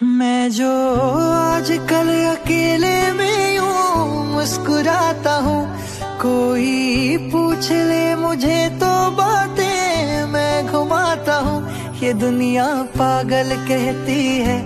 मैं जो आजकल अकेले में यूँ मुस्कुराता हूँ, कोई पूछ ले मुझे तो बातें मैं घुमाता हूँ। ये दुनिया पागल कहती है